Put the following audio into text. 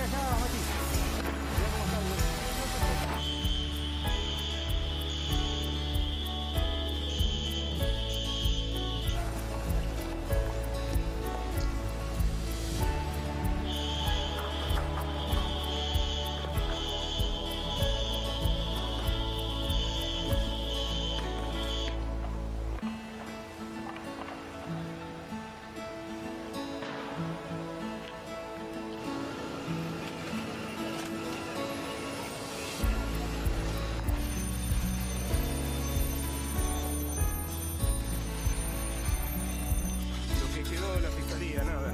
Mati. Lo que